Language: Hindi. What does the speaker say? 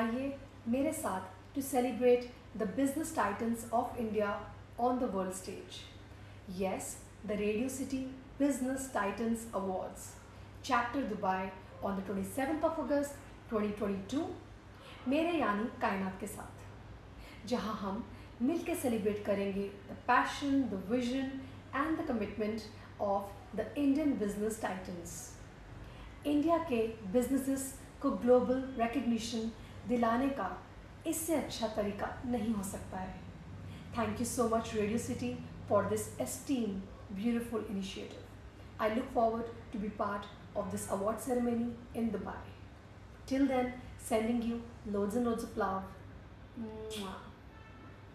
आइए मेरे साथ to celebrate the business titans of India on the world stage yes the radio city business titans awards chapter Dubai on the twenty seventh of August 2022 मेरे यानी कायनात के साथ। जहाँ हम मिल के सेलिब्रेट करेंगे the passion the vision and the commitment of the Indian business titans India के बिजनेसेस को ग्लोबल रिकग्निशन दिलाने का इससे अच्छा तरीका नहीं हो सकता है। Thank you so much radio city for this esteem beautiful initiative I look forward to be part of this award ceremony in Dubai till then sending you loads and loads of